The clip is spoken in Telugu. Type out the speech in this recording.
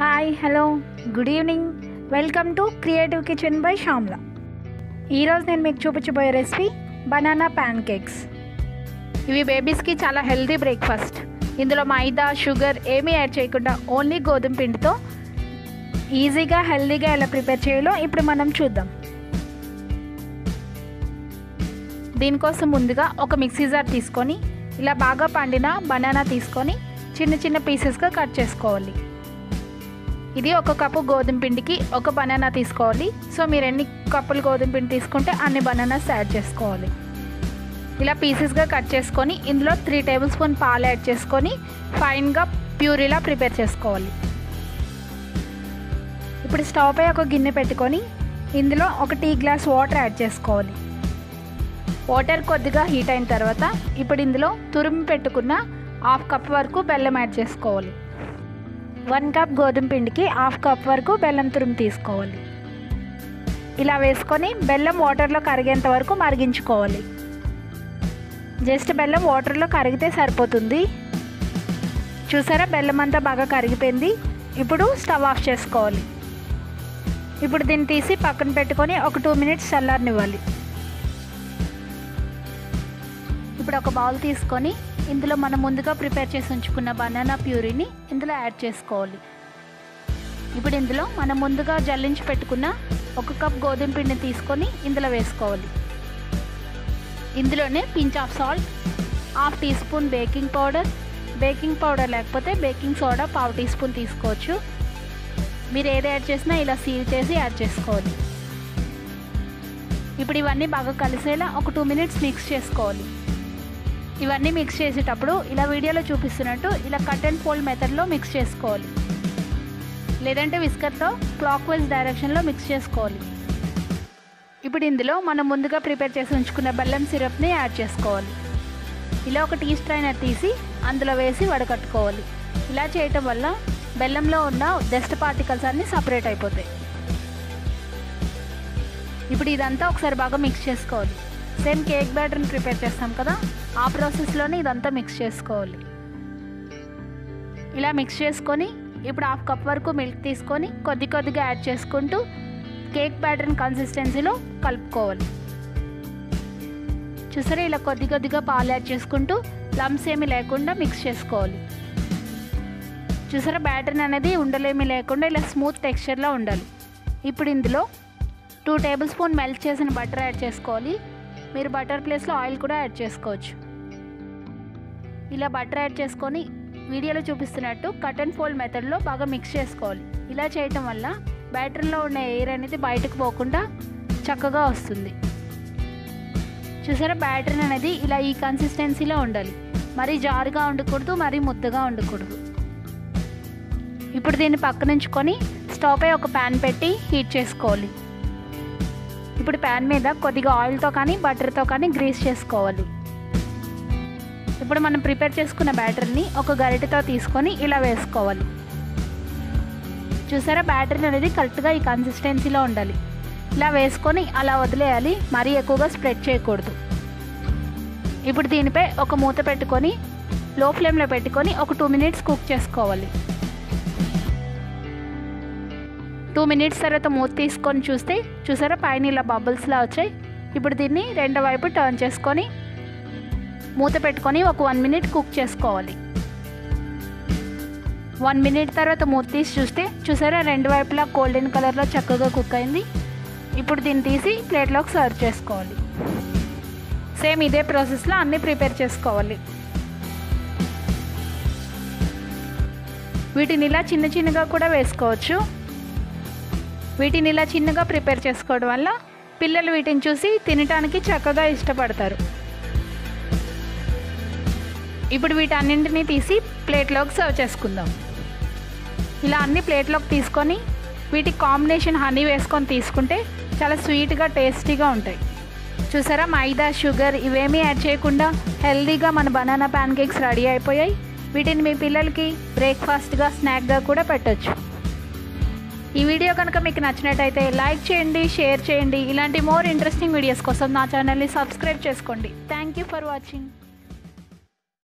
Hi hello good evening welcome to creative kitchen by Shamla ఈరోజు నేను మీకు చూపించబోయే రెసిపీ బనానా ప్యాన్ కేక్స్ ఇవి బేబీస్కి చాలా హెల్తీ బ్రేక్ఫాస్ట్ ఇందులో మైదా షుగర్ ఏమీ యాడ్ చేయకుండా ఓన్లీ గోధుమ పిండితో ఈజీగా హెల్తీగా ఎలా ప్రిపేర్ చేయాలో ఇప్పుడు మనం చూద్దాం. దీనికోసం ముందుగా ఒక మిక్సీ జార్ తీసుకొని ఇలా బాగా పండిన బనానా తీసుకొని చిన్న చిన్న పీసెస్గా కట్ చేసుకోవాలి. ఇది ఒక కప్పు గోధుమ పిండికి ఒక బనానా తీసుకోవాలి. సో మీరు ఎన్ని కప్పులు గోధుమ పిండి తీసుకుంటే అన్ని బనానాస్ యాడ్ చేసుకోవాలి. ఇలా పీసెస్గా కట్ చేసుకొని ఇందులో త్రీ టేబుల్ స్పూన్ పాలు యాడ్ చేసుకొని ఫైన్గా ప్యూరీలా ప్రిపేర్ చేసుకోవాలి. ఇప్పుడు స్టవ్ పై ఒక గిన్నె పెట్టుకొని ఇందులో ఒక టీ గ్లాస్ వాటర్ యాడ్ చేసుకోవాలి. వాటర్ కొద్దిగా హీట్ అయిన తర్వాత ఇప్పుడు ఇందులో తురిమి పెట్టుకున్న హాఫ్ కప్ వరకు బెల్లం యాడ్ చేసుకోవాలి. వన్ కప్ గోధుమ పిండికి హాఫ్ కప్ వరకు బెల్లం తురిమి తీసుకోవాలి. ఇలా వేసుకొని బెల్లం వాటర్లో కరిగేంత వరకు మరిగించుకోవాలి. జస్ట్ బెల్లం వాటర్లో కరిగితే సరిపోతుంది. చూసారా? బెల్లం అంతా బాగా కరిగిపోయింది. ఇప్పుడు స్టవ్ ఆఫ్ చేసుకోవాలి. ఇప్పుడు దీన్ని తీసి పక్కన పెట్టుకొని ఒక టూ మినిట్స్ చల్లారనివ్వాలి. ఇప్పుడు ఒక బౌల్ తీసుకొని ఇందులో మనం ముందుగా ప్రిపేర్ చేసి ఉంచుకున్న బనానా ప్యూరీని ఇందులో యాడ్ చేసుకోవాలి. ఇప్పుడు ఇందులో మనం ముందుగా జల్లించి పెట్టుకున్న ఒక కప్ గోధుమ పిండిని తీసుకొని ఇందులో వేసుకోవాలి. ఇందులోనే pinch of salt half teaspoon baking powder baking powder లేకపోతే బేకింగ్ సోడా పావు టీ స్పూన్ తీసుకోవచ్చు. మీరు ఏది యాడ్ చేసినా ఇలా సీల్ చేసి యాడ్ చేసుకోవాలి. ఇప్పుడు ఇవన్నీ బాగా కలిసేలా ఒక టూ మినిట్స్ మిక్స్ చేసుకోవాలి. ఇవన్నీ మిక్స్ చేసేటప్పుడు ఇలా వీడియోలో చూపిస్తున్నట్టు ఇలా కట్ అండ్ ఫోల్డ్ మెథడ్లో మిక్స్ చేసుకోవాలి. లేదంటే విస్కర్తో క్లాక్ వైజ్ డైరెక్షన్లో మిక్స్ చేసుకోవాలి. ఇప్పుడు ఇందులో మనం ముందుగా ప్రిపేర్ చేసి ఉంచుకున్న బెల్లం సిరప్ని యాడ్ చేసుకోవాలి. ఇలా ఒక టీ స్ట్రైనర్ తీసి అందులో వేసి వడకట్టుకోవాలి. ఇలా చేయటం వల్ల బెల్లంలో ఉన్న డస్ట్ పార్టికల్స్ అన్నీ సపరేట్ అయిపోతాయి. ఇప్పుడు ఇదంతా ఒకసారి బాగా మిక్స్ చేసుకోవాలి. సేమ్ కేక్ బ్యాటర్ని ప్రిపేర్ చేస్తాం కదా ఆ ప్రాసెస్లోనే ఇదంతా మిక్స్ చేసుకోవాలి. ఇలా మిక్స్ చేసుకొని ఇప్పుడు హాఫ్ కప్ వరకు మిల్క్ తీసుకొని కొద్ది కొద్దిగా యాడ్ చేసుకుంటూ కేక్ బ్యాటర్ని కన్సిస్టెన్సీలో కలుపుకోవాలి. చూసారా ఇలా కొద్ది కొద్దిగా పాలు యాడ్ చేసుకుంటూ లమ్స్ ఏమి లేకుండా మిక్స్ చేసుకోవాలి. చూసారా బ్యాటర్ అనేది ఉండలేమి లేకుండా ఇలా స్మూత్ టెక్స్చర్లో ఉండాలి. ఇప్పుడు ఇందులో టూ టేబుల్ స్పూన్ మెల్ట్ చేసిన బటర్ యాడ్ చేసుకోవాలి. మీరు బటర్ ప్లేస్లో ఆయిల్ కూడా యాడ్ చేసుకోవచ్చు. ఇలా బటర్ యాడ్ చేసుకొని వీడియోలో చూపిస్తున్నట్టు కట్ అండ్ ఫోల్డ్ మెథడ్లో బాగా మిక్స్ చేసుకోవాలి. ఇలా చేయటం వల్ల బ్యాటరీలో ఉన్న ఎయిర్ అనేది బయటకు పోకుండా చక్కగా వస్తుంది. చూసారా? బ్యాటరీ అనేది ఇలా ఈ కన్సిస్టెన్సీలో ఉండాలి. మరీ జారుగా ఉండకూడదు మరీ ముద్దగా ఉండకూడదు. ఇప్పుడు దీన్ని పక్కనుంచుకొని స్టవ్ పై ఒక ప్యాన్ పెట్టి హీట్ చేసుకోవాలి. ఇప్పుడు ప్యాన్ మీద కొద్దిగా ఆయిల్తో కానీ బటర్తో కానీ గ్రీస్ చేసుకోవాలి. ఇప్పుడు మనం ప్రిపేర్ చేసుకున్న బ్యాటర్ని ఒక గరిటెతో తీసుకొని ఇలా వేసుకోవాలి. చూసారా? బ్యాటరీ అనేది కరెక్ట్గా ఈ కన్సిస్టెన్సీలో ఉండాలి. ఇలా వేసుకొని అలా వదిలేయాలి. మరీ ఎక్కువగా స్ప్రెడ్ చేయకూడదు. ఇప్పుడు దీనిపై ఒక మూత పెట్టుకొని లో ఫ్లేమ్లో పెట్టుకొని ఒక టూ మినిట్స్ కుక్ చేసుకోవాలి. టూ మినిట్స్ తర్వాత మూత తీసుకొని చూస్తే చూసారా పైన ఇలా బబుల్స్లా వచ్చాయి. ఇప్పుడు దీన్ని రెండో వైపు టర్న్ చేసుకొని మూత పెట్టుకొని ఒక వన్ మినిట్ కుక్ చేసుకోవాలి. వన్ మినిట్ తర్వాత మూత తీసి చూస్తే చూసారా రెండు వైపులా గోల్డెన్ కలర్లో చక్కగా కుక్ అయింది. ఇప్పుడు దీన్ని తీసి ప్లేట్లోకి సర్వ్ చేసుకోవాలి. సేమ్ ఇదే ప్రాసెస్లో అన్నీ ప్రిపేర్ చేసుకోవాలి. వీటిని ఇలా చిన్న చిన్నగా కూడా వేసుకోవచ్చు. వీటిని ఇలా చిన్నగా ప్రిపేర్ చేసుకోవడం వల్ల పిల్లలు వీటిని చూసి తినటానికి చక్కగా ఇష్టపడతారు. ఇప్పుడు వీటన్నింటినీ తీసి ప్లేట్లోకి సర్వ్ చేసుకుందాం. ఇలా అన్ని ప్లేట్లోకి తీసుకొని వీటికి కాంబినేషన్ హనీ వేసుకొని తీసుకుంటే చాలా స్వీట్గా టేస్టీగా ఉంటాయి. చూసారా? మైదా షుగర్ ఇవేమీ యాడ్ చేయకుండా హెల్దీగా మన బనానా ప్యాన్ కేక్స్ రెడీ అయిపోయాయి. వీటిని మీ పిల్లలకి బ్రేక్ఫాస్ట్గా స్నాక్గా కూడా పెట్టచ్చు. ఈ వీడియో కనుక మీకు నచ్చినట్టయితే లైక్ చేయండి షేర్ చేయండి. ఇలాంటి మోర్ ఇంట్రెస్టింగ్ వీడియోస్ కోసం నా ఛానల్ని సబ్స్క్రైబ్ చేసుకోండి. Thank you for watching